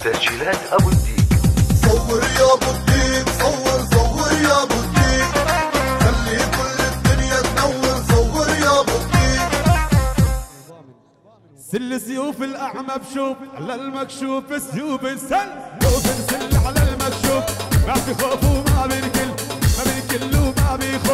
تسجيلات أبو الديك. صور يا أبو الديك صور صور يا أبو الديك. خلي كل الدنيا تنور صور يا أبو الديك. سل سيوف الأعمى بشوف على المكشوف سيوف سل سيوف سل على المكشوف ما في خوف وما بنكل ما بنكل وما بيخوف.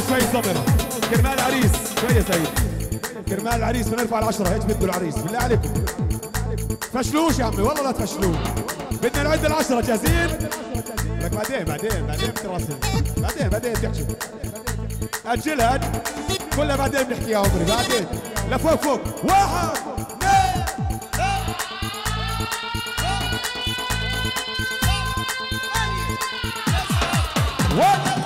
سعيد على عشرة وشوي صبر. كرمال العريس. شوية سعيد. كرمال العريس بنرفع العشرة. هيك بده العريس. بالله عليكم فشلوش يا عمي. والله لا تفشلوا بدنا نعد العشرة. جاهزين؟ لك بعدين بعدين بعدين بتراسل بعدين بعدين تحكي. أجلها كلها بعدين بنحكي يا عمري. بعدين. لفوق فوق. واحد. اثنين.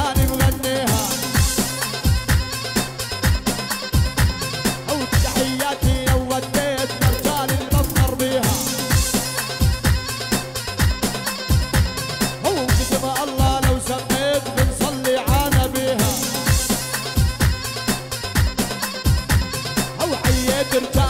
Good.